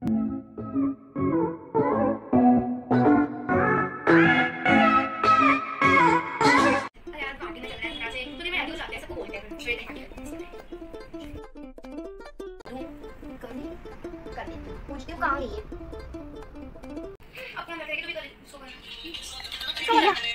哎呀，咋的了？刚，好的，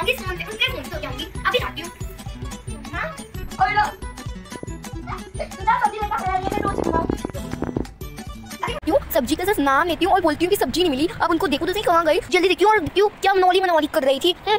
जाऊँगी फ़ोन से उनके फ़ोन से जाऊँगी अभी जाती हूँ सब्ज़ी का सिर्फ़ नाम लेती हूँ और बोलती हूँ कि सब्ज़ी नहीं मिली अब उनको देखो तो सही कहाँ गई जल्दी देखियो और क्यों क्या मनोली मनोली कर रही थी है?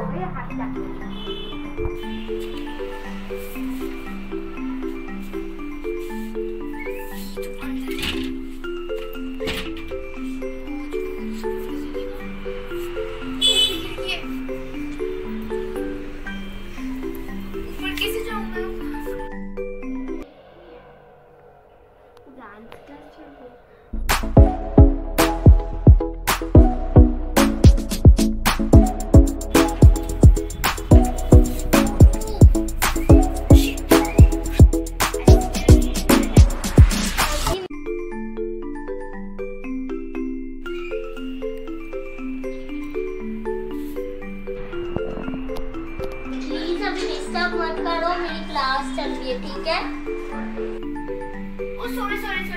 我也还想。क्लास चल रही है ठीक है? ओ sorry sorry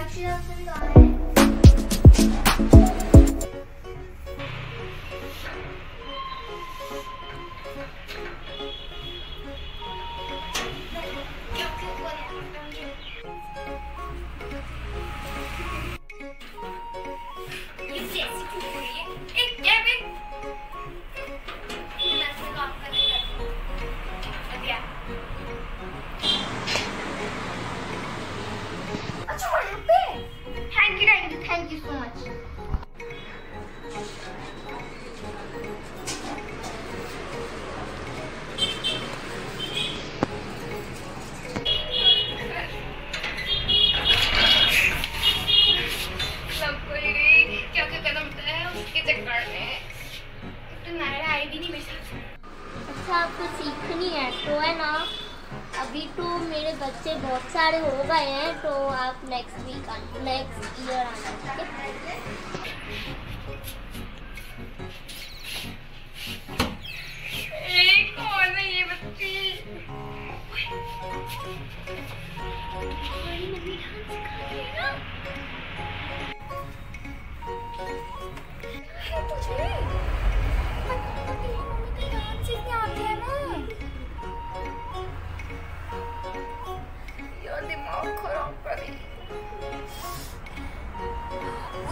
Actually, I'm sorry. भाषा आपको सीखनी है। तो है ना अभी तो मेरे बच्चे बहुत सारे हो गए हैं तो आप नेक्स्ट वीक नेक्स्ट ईयर आना ठीक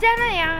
在的里啊。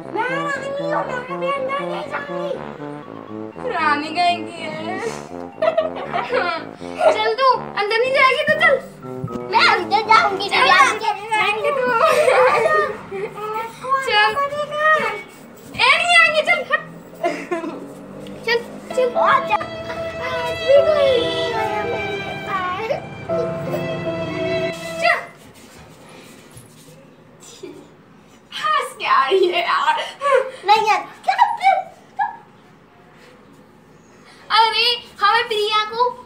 रानी कहेंगी चल तू अंदर नहीं जाएगी तो चल। मैं अंदर जाऊँगी चल चल चल चल। Obrigado.